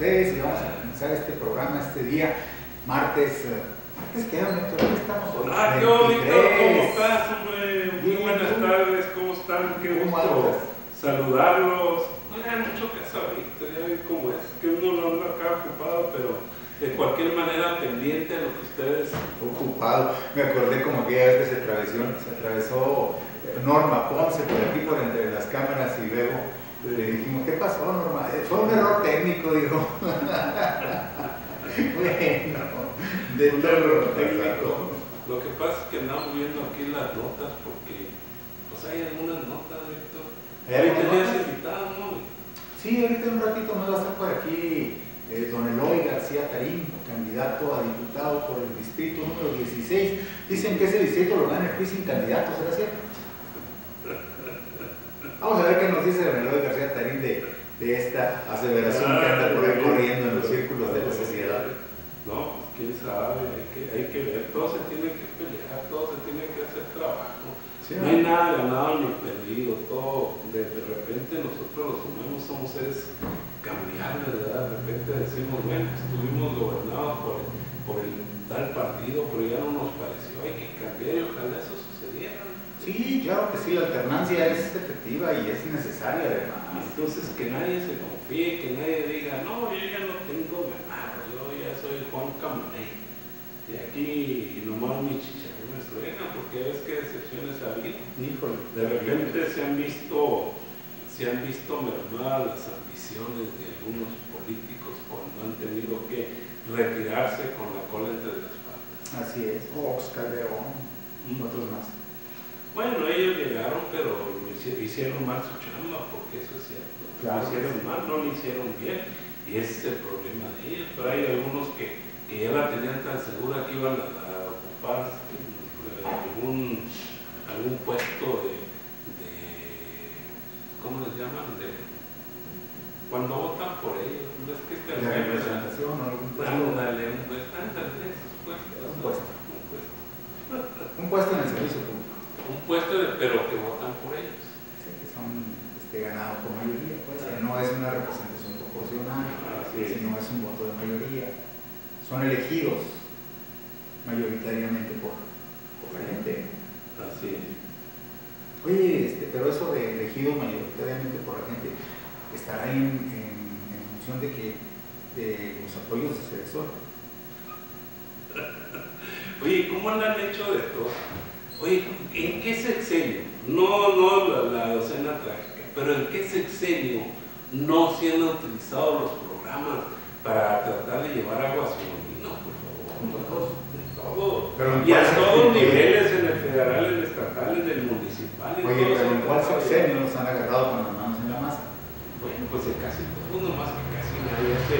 ustedes y vamos a comenzar este programa este día, martes. eh, ¿Martes qué? ¿Qué estamos hoy? Ah, ¿qué onda, Víctor? ¿Cómo 23. estás, hombre? Muy Bien, buenas ¿tú? tardes, ¿cómo están? Qué ¿Cómo gusto andas? saludarlos. No le hagan mucho caso a Víctor, ya ven cómo es, que uno no anda acá ocupado, pero de cualquier manera pendiente a lo que ustedes... ocupado. Me acordé como aquella vez que se atravesó, se atravesó eh, Norma Ponce por aquí por entre las cámaras y luego le dijimos, ¿qué pasó Norma? "Eh, Fue un error técnico, dijo. bueno, de Un error técnico. Lo que pasa es que andamos viendo aquí las notas porque pues hay algunas notas, Víctor. ¿no? Sí, ahorita un ratito más va a estar por aquí eh, don Eloy García Tarín, candidato a diputado por el distrito número 16. Dicen que ese distrito lo gana el PRI sin candidato, ¿será cierto? Vamos a ver qué nos dice Eloy García Tarín de, de esta aseveración que anda por ahí corriendo en los círculos de la sociedad. No, pues quién sabe, hay que, hay que ver, todo se tiene que pelear, todo se tiene que hacer trabajo. ¿Sí, No hay nada ganado ni perdido, todo de, de repente nosotros los humanos somos seres cambiables, ¿verdad? De repente decimos, bueno, estuvimos gobernados por, por el tal partido, pero ya no nos pareció, hay que cambiar y ojalá eso. Sí, claro que sí, la alternancia es efectiva y es necesaria además. Entonces que nadie se confíe, que nadie diga, no, yo ya no tengo ganado, yo ya soy Juan Camané. Y aquí nomás mi chicharrón me suena, porque ves qué decepciones ha habido. Híjole, De repente se han visto, se han visto mermadas las ambiciones de algunos políticos cuando han tenido que retirarse con la cola entre las patas. Así es, Fox, Calderón y otros más. Bueno, ellos llegaron, pero hicieron mal su chamba, porque eso es cierto. Claro Lo hicieron sí. mal, no lo hicieron bien, y ese es el problema de ellos. Pero hay algunos que, que ya la tenían tan segura que iban a, a ocupar algún, algún puesto de, de, ¿cómo les llaman? De, cuando votan por ellos, no es que te De representación o algún puesto. Un puesto. Un puesto. Un puesto. En el servicio. Un puesto, de- pero que votan por ellos. Sí, que son este, ganados por mayoría, pues, no es una representación proporcional, sino es un voto de mayoría. Son elegidos mayoritariamente por, por la gente. Así es. Oye, este, pero eso de elegidos mayoritariamente por la gente estará en, en- en función de que de los apoyos de Ceresol. Oye, ¿cómo le han hecho de todo? Oye, ¿en qué sexenio? No, no la, la docena trágica, pero ¿en qué sexenio no se han utilizado los programas para tratar de llevar agua a su molino, por favor? De todo. Pero ¿en Y a todos niveles, en el federal, en el estatal, en el municipal. en Oye, todos pero ¿en cuál sexenio nos han agarrado con las manos en la masa? Bueno, pues en casi todo, nomás que casi nadie hace,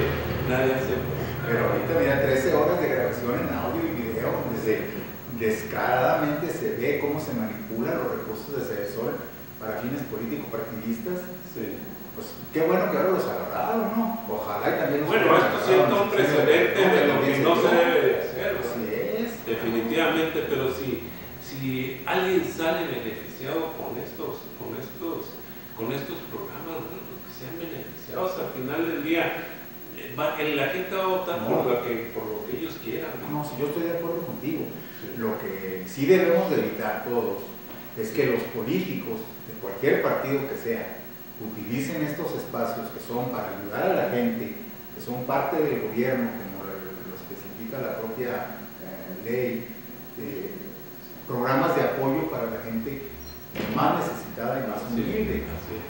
nadie hace. Pero ahorita mira, 13 horas de grabación en audio y video donde se descaradamente se ve cómo se manipulan los recursos de Ceresol para fines político-partidistas. Sí. Pues qué bueno que ahora los agarraron, ¿no? Ojalá y también los Bueno, esto sienta en un precedente de lo que no se debe de hacer. ¿no? Así es. Definitivamente, pero si, si alguien sale beneficiado con estos, con estos, con estos programas, bueno, pues que sean beneficiados al final del día. eh, la gente va a votar por, No. lo que, por lo quieran. ¿no? Si yo estoy de acuerdo contigo. Lo que sí debemos de evitar todos es que los políticos de cualquier partido que sea utilicen estos espacios que son para ayudar a la gente, que son parte del gobierno, como lo, especifica la propia eh, ley, eh, programas de apoyo para la gente más necesitada y más humilde,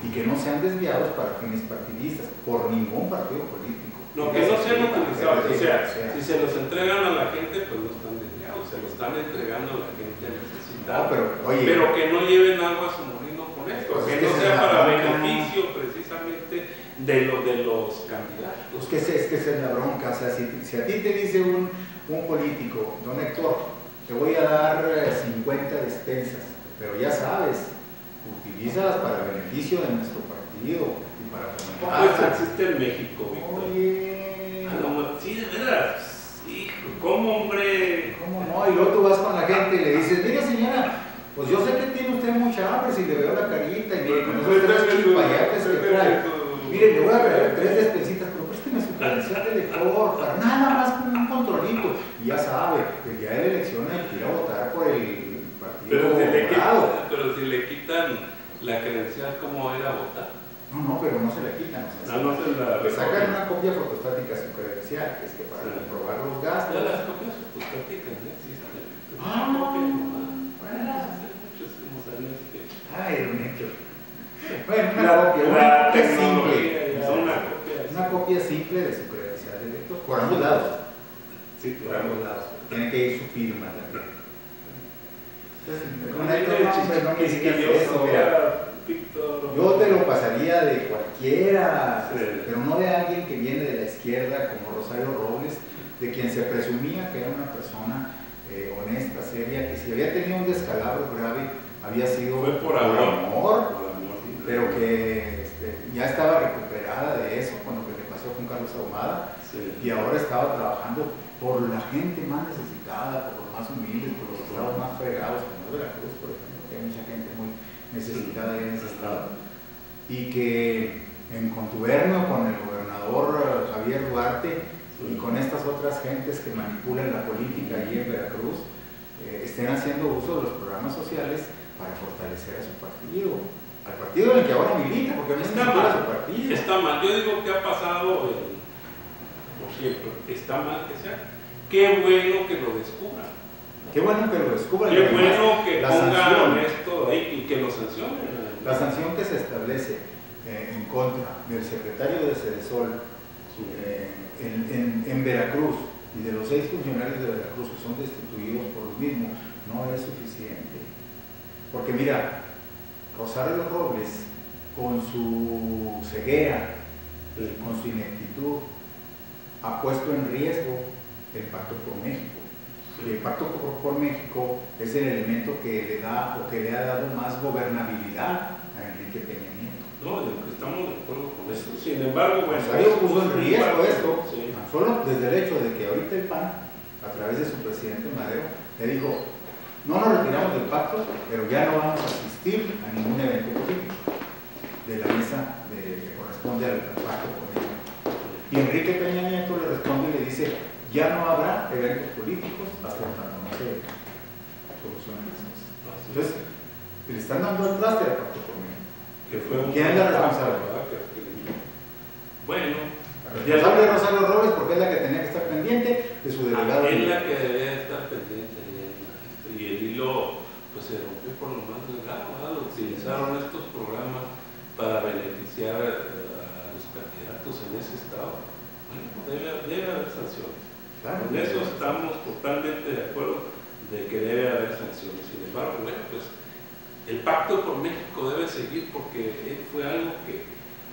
y que no sean desviados para fines partidistas por ningún partido político. Lo que no sean utilizados, o sea, si se los entregan a la gente, pues no están desviados, se los están entregando a la gente necesitada. No, pero, oye, pero que no lleven agua a su molino con esto, Pues que es que no se sea para beneficio precisamente de, lo, de los candidatos. Pues que es, que es la bronca, o sea, si, si a ti te dice un, un político, don Héctor, te voy a dar eh, 50 despensas, pero ya sabes, utilízalas para beneficio de nuestro partido para ¿Cómo fomentar. eso existe en México, Víctor? Oye, no, sí, de veras. Hijo, ¿cómo, hombre? ¿cómo no? Y luego tú vas con la gente y le dices, mire señora, pues yo sé que tiene usted mucha hambre si le veo la carita y mire, con esos tres chipayates que trae. Mire, le voy a traer tres despensitas, pero présteme su credencial. elector, para nada más con un controlito. Y ya sabe, el día de la elección hay que ir a votar por el partido Pero si, le quitan, pero si le quitan la credencial, ¿cómo era votar? No, no, pero no se le quitan. o sea, Ah, no se la Le sacan una copia fotostática su credencial, que es que para Sí. comprobar los Ya gastos. las copias fotostáticas no existen. Ah, nomás. bueno. Ay, era un hecho. Bueno, una La, copia, una la copia simple. ya, una copia. Una copia simple de su credencial de elector, por ambos lados. Sí, Por ambos lados. Tiene que ir su firma también. Entonces, Con esto, de no, hombre, no chiquilloso, eso, mira. Víctor. Yo te lo pasaría de cualquiera, Sí. pero no de alguien que viene de la izquierda como Rosario Robles, de quien se presumía que era una persona eh, honesta, seria, que si había tenido un descalabro grave había sido Fue por amor. amor, Por amor, sí. pero que este, ya estaba recuperada de eso con lo que le pasó con Carlos Ahumada Sí. y ahora estaba trabajando por la gente más necesitada, por los más humildes, por los estados más fregados, como Veracruz, por ejemplo, que hay mucha gente muy necesitada en ese estado, y que en contubernio con el gobernador eh, Javier Duarte y con estas otras gentes que manipulan la política ahí en Veracruz, eh, estén haciendo uso de los programas sociales para fortalecer a su partido, al partido en el que ahora milita, porque no Está mal. su partido. Está mal. Yo digo que ha pasado, por cierto, está mal que sea. Qué bueno que lo descubran. Qué bueno que lo descubran. Qué bueno que la pongan sanción, esto ahí y que lo sancionen. la sanción que se establece eh, en contra del secretario de Cedesol eh, en, en- en Veracruz y de los seis funcionarios de Veracruz que son destituidos por los mismos no es suficiente. Porque mira, Rosario Robles, con su ceguera, Sí. con su ineptitud, ha puesto en riesgo el Pacto por México. El Pacto por, México es el elemento que le da o que le ha dado más gobernabilidad a Enrique Peña Nieto. No, estamos de acuerdo con eso. Sin embargo, bueno. Rosario puso en riesgo esto, Sí. solo desde el hecho de que ahorita el PAN, a través de su presidente Madero, le dijo, no nos retiramos del pacto, pero ya no vamos a asistir a ningún evento político de la mesa de- que corresponde al, al pacto político. Y Enrique Peña Nieto le responde y le dice, ya no habrá eventos políticos hasta tanto no se solucionen las cosas. Es. Entonces, le están dando el traste al pacto por México. que fue un ¿Quién es la responsable? Bueno, La responsable de Rosario Robles porque es la que tenía que estar pendiente de su delegado. es la que debía estar pendiente y el hilo pues se rompió por lo más delgado, ¿verdad? Utilizaron estos programas para beneficiar eh, a los candidatos en ese estado. Bueno, debe, debe haber sanciones. Claro. Con eso estamos totalmente de acuerdo de que debe haber sanciones. Sin embargo, bueno, pues el pacto por México debe seguir porque fue algo que,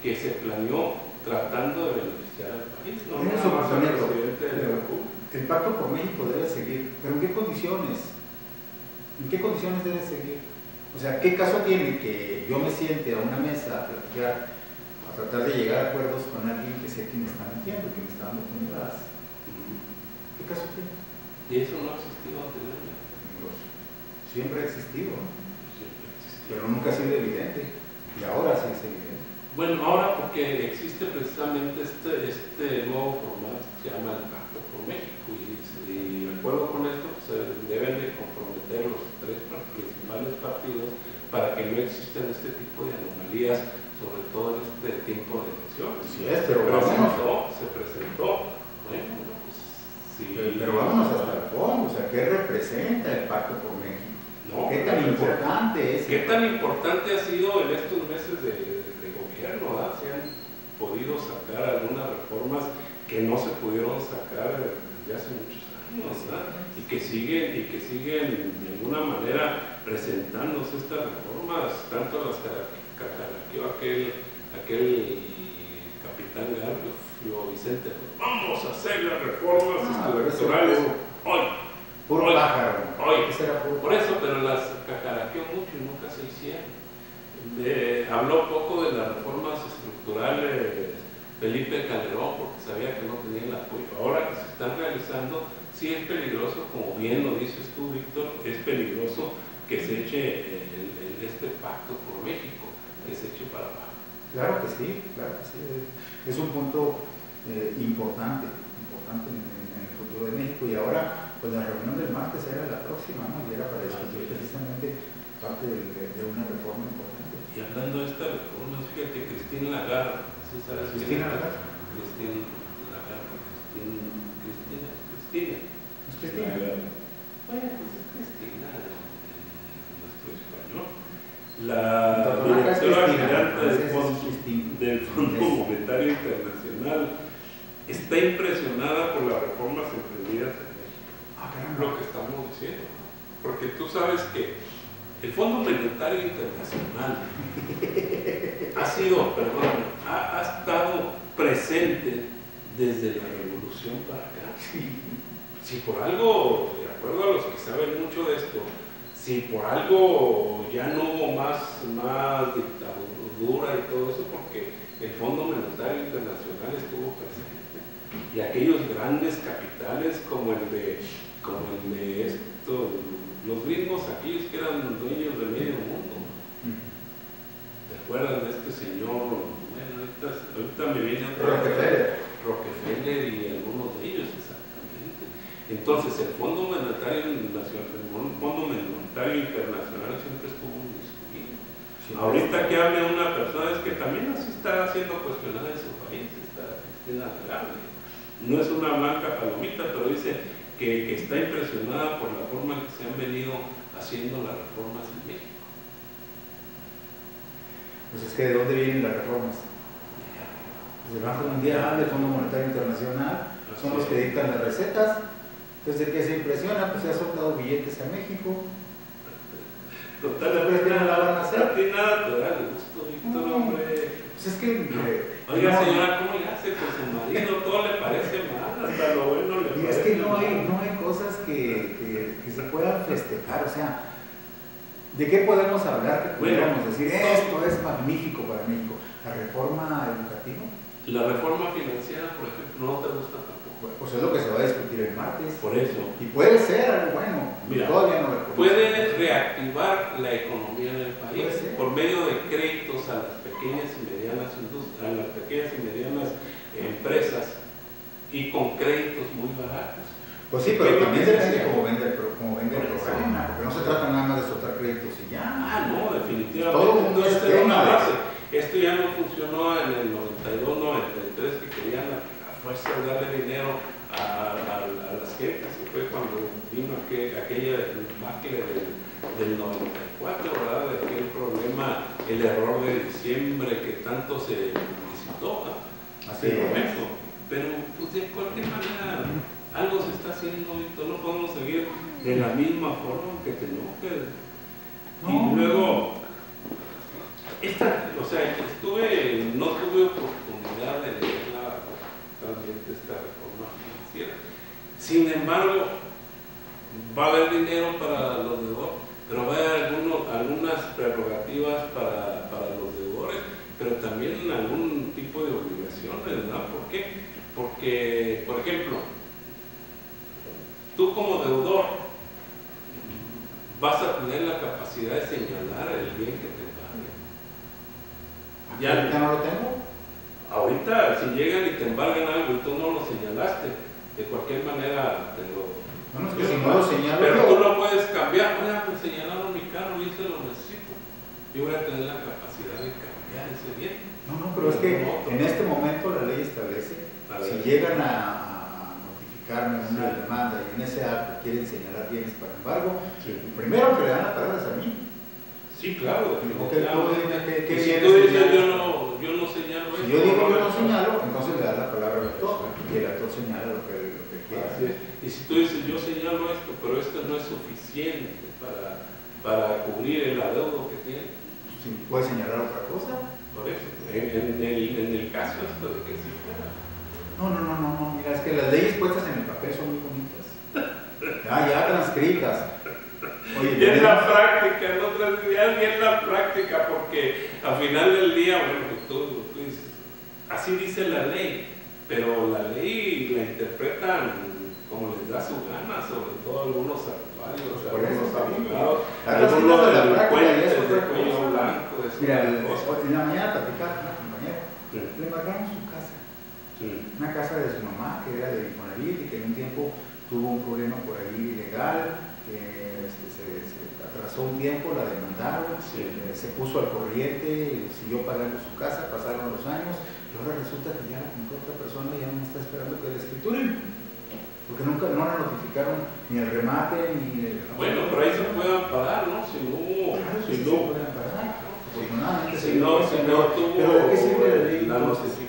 que se planeó tratando de beneficiar al país, no Eso, nada más al Antonio, presidente de la pero- República. El pacto por México debe seguir, pero ¿en qué condiciones? ¿En qué condiciones debe seguir? O sea, ¿qué caso tiene que yo me siente a una mesa a platicar, a tratar de llegar a acuerdos con alguien que sé que me está mintiendo, que me está dando puñaladas? ¿Qué caso tiene? Y eso no ha existido anteriormente. Pues, siempre ha existido, ¿no? Siempre ha existido. pero nunca ha sido evidente. Y ahora sí es evidente. Bueno, ahora porque existe precisamente este, este nuevo formato que se llama el Pacto por México y, y de acuerdo con esto pues, se deben de comprometer los tres principales partidos para que no existan este tipo de anomalías, sobre todo en este tiempo de elecciones. Así es, pero se vámonos. presentó, se presentó, bueno, pues sí. Pero, pero vámonos hasta el fondo, o sea, ¿qué representa el pacto por México? No, ¿Qué tan representa- importante es? ¿Qué tan importante ha sido en estos meses de, de gobierno? ¿verdad? Se han podido sacar algunas reformas que no se pudieron sacar desde hace muchos años ¿verdad? y que siguen y que siguen de alguna manera presentándose estas reformas, tanto las que cacaraqueó aquel, aquel capitán Garfio Vicente, vamos a hacer las reformas Ah, estructurales hoy. Puro Oye, pájaro. puro Por eso, pero las cacaraqueó mucho y nunca se hicieron. De- habló poco de las reformas estructurales Felipe Calderón porque sabía que no tenía el apoyo. Ahora que se están realizando, sí es peligroso, como bien lo dices tú, Víctor, es peligroso que se eche el- el- este pacto por México, que se eche para abajo. Claro que sí, claro que sí. Es un punto eh, importante. pues la reunión del martes era la próxima, ¿no? Y era para discutir precisamente parte de, de, una reforma importante. Y hablando de esta reforma, fíjate, Cristina Lagarde, ¿sí sabes Cristina Lagarde. Cristina Lagarde, Cristina, Cristina, Cristina. ¿Es Cristina? Bueno, pues es Cristina en nuestro español. La directora general del Fondo, del Fondo Monetario Internacional está impresionada por las reformas emprendidas en México. Ah, lo que estamos diciendo. Porque tú sabes que el Fondo Monetario Internacional ha sido, perdón, ha, estado presente desde la revolución para acá. Si por algo, de acuerdo a los que saben mucho de esto, si por algo ya no hubo más, más dictadura y todo eso, porque el Fondo Monetario Internacional estuvo presente y aquellos grandes capitales como el de, como el de esto, los gringos, aquellos que eran dueños de medio mundo. ¿Te acuerdas de este señor? Bueno, ahorita, me viene Rockefeller. Rockefeller y algunos de ellos, exactamente. Entonces, el Fondo Monetario Internacional, el Fondo Monetario Internacional siempre estuvo muy Ahorita que hable una persona es que también así está siendo cuestionada en su país, está Cristina no es una blanca palomita, pero dice que, está impresionada por la forma en que se han venido haciendo las reformas en México. Pues es que ¿de dónde vienen las reformas? Pues del Banco Mundial, del Fondo Monetario Internacional, son los que dictan las recetas. Entonces, ¿de qué se impresiona? Pues se ha soltado billetes a México. Total, ¿qué no la van a hacer? A ti nada te da gusto, Víctor, hombre. Pues es que. Eh, Oiga, señora, ¿cómo le hace con su marido? Todo le parece mal, hasta lo bueno le parece Es que no hay, no hay cosas que, que, se puedan festejar, o sea. ¿De qué podemos hablar que pudiéramos decir esto es magnífico para México? ¿La reforma educativa? La reforma financiera, por ejemplo, no te gusta tampoco. Pues es lo que se va a discutir el martes. Por eso. Y puede ser algo bueno. Mira, todavía no lo Puede reactivar la economía del país por medio de créditos a las pequeñas y medianas a las pequeñas y medianas empresas y con créditos muy baratos. Pues sí, pero también depende cómo vende, cómo vende el programa, porque no se trata nada más de soltar créditos y ya. Ah, no, definitivamente. Todo esto era una base. Esto ya no funcionó en el 92, 93, que querían a, fuerza darle dinero a, las gentes, y fue cuando vino aquella, aquella del del 94, ¿verdad? De aquel problema, el error de diciembre que tanto se visitó. Pero, pues de cualquier manera, algo se está haciendo y no podemos seguir de la misma forma que tenemos que. Y luego, esta, o sea, estuve, no tuve oportunidad de leerla totalmente esta reforma financiera. Sin embargo, va a haber dinero para los deudores pero va a haber algunas prerrogativas para, los deudores, pero también algún tipo de obligaciones, ¿verdad? ¿Por qué? Porque, por ejemplo, tú como deudor vas a tener la capacidad de señalar el bien que te pague. ¿Ya ahorita no lo tengo? Ahorita, si llegan y te embargan algo y tú no lo señalaste, de cualquier manera te lo no, es que si no lo señalo Pero tú no puedes cambiar. Oiga, pues señalaron mi carro y ese lo necesito. Yo voy a tener la capacidad de cambiar ese bien. No, no, pero es que en este momento la ley establece, si llegan a, notificarme una demanda y en ese acto quieren señalar bienes para embargo, primero que le dan las palabras a mí. Sí, claro. ¿qué, si tú dices yo no, yo no señalo Si yo digo yo no señalo, entonces le da la palabra al actor y el actor señala lo que, lo que quiera. Y si tú dices, yo señalo esto, pero esto no es suficiente para, para cubrir el adeudo que tiene. Si puedes señalar otra cosa. Por eso, en, el, en el caso esto de que sí fuera. No, no, no, no, no, mira, es que las leyes puestas en el papel son muy bonitas. Ya, ya transcritas. Oye, y en la práctica, en otras ideas, y en la práctica, porque al final del día, bueno, tú, tú dices, así dice la ley, pero la ley la interpretan como les da su gana, sobre todo algunos actuarios, algunos abogados, algunos delincuentes de cuello blanco. Mira, en la mañana platicaba una compañera, le marcaron una casa de su mamá que era de Infonavit y que en un tiempo tuvo un problema por ahí legal, este, se, atrasó un tiempo, la demandaron, eh, se puso al corriente, siguió pagando su casa, pasaron los años y ahora resulta que ya la compró otra persona y ya no está esperando que la escrituren. Porque nunca no la notificaron ni el remate ni el. Bueno, pero ahí se pueden pagar, ¿no? Si no hubo. si no, pueden pagar. Afortunadamente, si no, si no tuvo pero ¿de qué sirve la ley? La notificación.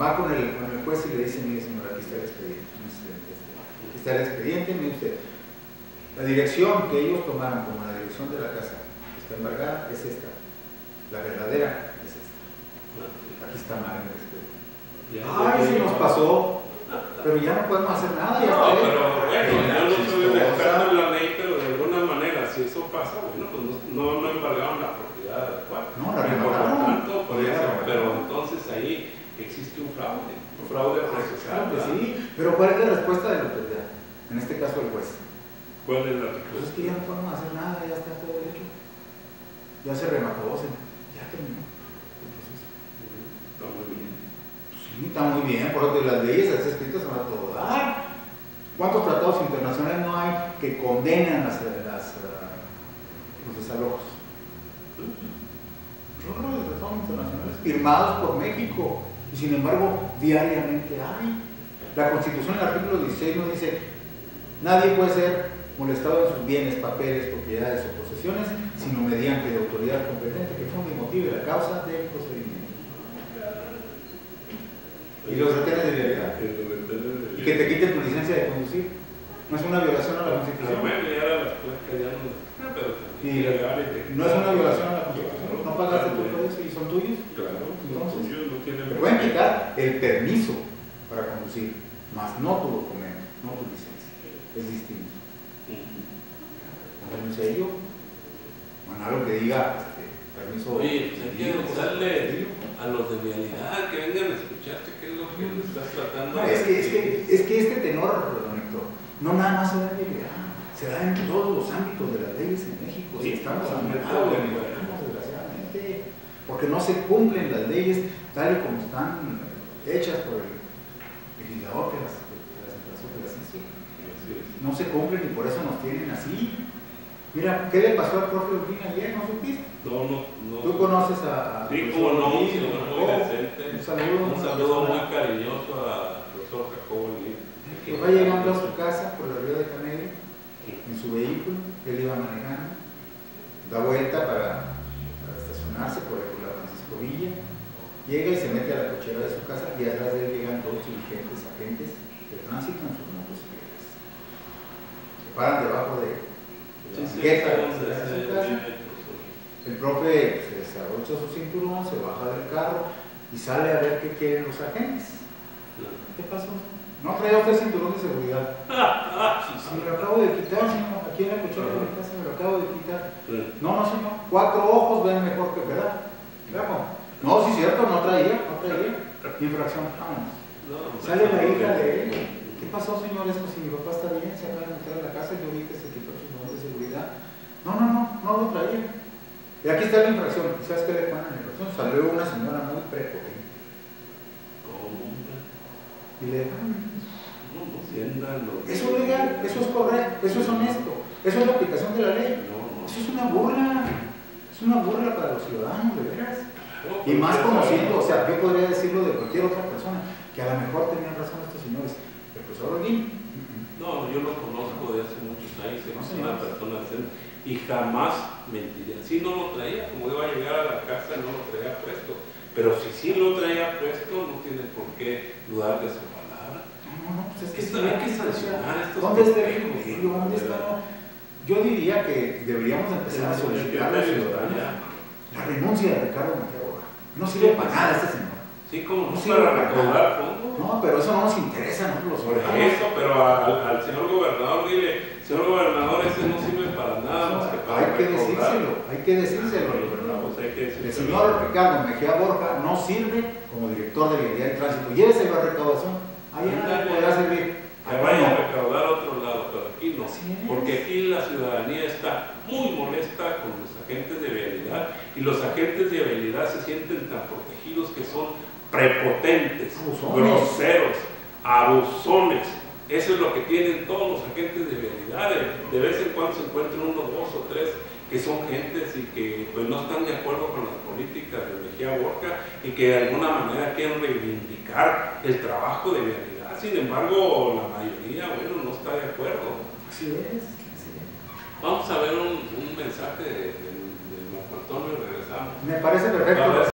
Va con el, con el juez y le dice, mire señor, aquí está el expediente. Aquí está el expediente, mire usted. La dirección que ellos tomaron como la dirección de la casa que está embargada es esta. La verdadera es esta. Aquí está mal el expediente. Ay, si nos pasó pero ya no podemos hacer nada. Ya no, pero bueno, yo no soy un experto en la ley, pero de alguna manera, si eso pasa, bueno, pues no, no embargaron la propiedad adecuada. No, la remataron. tanto, por eso, pero entonces ahí existe un fraude, un fraude procesal. Claro sí, pero ¿cuál es la respuesta de la autoridad? En este caso, el juez. ¿Cuál es la respuesta? Pues es que ya no podemos hacer nada, ya está todo hecho. Ya se remató, se, ya terminó. está muy bien, por lo las leyes las escritas van a todo dar. ¿Cuántos tratados internacionales no hay que condenan las, las, los desalojos? los tratados internacionales firmados por México y sin embargo diariamente hay. La Constitución, en el artículo 16, no dice nadie puede ser molestado en sus bienes, papeles, propiedades o posesiones, sino mediante la autoridad competente que funde y motive la causa del procedimiento y los retenes de vialidad. Y que te quiten tu licencia de conducir. No es una violación a la Constitución. Y no es una violación a la Constitución. No pagaste por eso y son tuyos. Claro, entonces te pueden quitar el permiso para conducir, más no tu documento, no tu licencia. Es distinto. ¿En serio? Bueno, algo que diga este, permiso. Oye, pues hay que darle a los de vialidad que vengan a escucharte estás tratando. es, que, es, que, es que este tenor, don Héctor, no nada más se da en realidad, se da en todos los ámbitos de las leyes en México. Sí, estamos amenazados desgraciadamente, porque no se cumplen las leyes tal y como están hechas por el legislador que las, que las, hizo. No se cumplen y por eso nos tienen así. Mira, ¿qué le pasó al profe Urbina ayer? ¿No supiste? No, no, no. ¿Tú conoces a.? a sí, como no, un señor muy decente. Un saludo. Un saludo muy cariñoso al profesor Jacobo. Que va llegando a su casa por la Río de Janeiro, en su vehículo, él iba manejando, da vuelta para, para estacionarse por la Francisco Villa, llega y se mete a la cochera de su casa y atrás de él llegan dos dirigentes, agentes de tránsito en sus motocicletas. Se paran debajo de el profe se desarrolla su cinturón, se baja del carro y sale a ver qué quieren los agentes. ¿Qué pasó? No traía usted cinturón de seguridad. Si me lo acabo de quitar, señor. Aquí en la cuchara de mi casa me lo acabo de quitar. No, no, señor. Cuatro ojos ven mejor que verdad. No, sí, cierto, no traía, no traía. Infracción, vamos. Sale la hija de él. ¿Qué pasó, señor? Es si mi papá está bien, se acaba de meter a la casa y yo vi que se quitó no, no, no, no lo traía. Y aquí está la infracción. ¿Sabes qué le ponen la infracción? Salió una señora muy prepotente. ¿Cómo? Y le Eso es legal, eso es correcto, eso es honesto, eso es la aplicación de la ley. Eso es una burla, es una burla para los ciudadanos, de veras. y más conociendo, o sea, yo podría decirlo de cualquier otra persona, que a lo mejor tenían razón estos señores. El profesor Olguín. No, yo lo conozco de hace muchos años, es una persona y jamás mentiría. Si no lo traía, como iba a llegar a la casa, no lo traía puesto. Pero si sí lo traía puesto, no tiene por qué dudar de su palabra. No, no, pues es que Esto, hay que sancionar estos ¿Dónde está el ¿Dónde está? Yo diría que deberíamos empezar a solicitar la ciudadanía la renuncia de Ricardo Mejía No sirve para nada este señor. Sí, como no, para recaudar fondos. No, pero eso no nos interesa, no los Eso, pero al, al señor gobernador dile, señor gobernador, ese no sirve para nada más que para Hay que decírselo, hay que decírselo. Pues hay que el señor Ricardo Mejía Borja no sirve como director de vialidad y tránsito. Llévese la recaudación. Ahí no podrá servir. Que vaya a recaudar a otro lado, pero aquí no. Porque aquí la ciudadanía está muy molesta con los agentes de vialidad y los agentes de vialidad se sienten tan protegidos que son prepotentes, groseros, abusones Eso es lo que tienen todos los agentes de vialidad. De, vez en cuando se encuentran uno, dos o tres que son gentes y que pues, no están de acuerdo con las políticas de Mejía Borca y que de alguna manera quieren reivindicar el trabajo de vialidad. Sin embargo, la mayoría, bueno, no está de acuerdo. Así es. así es. Vamos a ver un, un mensaje de, de, de Marco Antonio y regresamos. Me parece perfecto.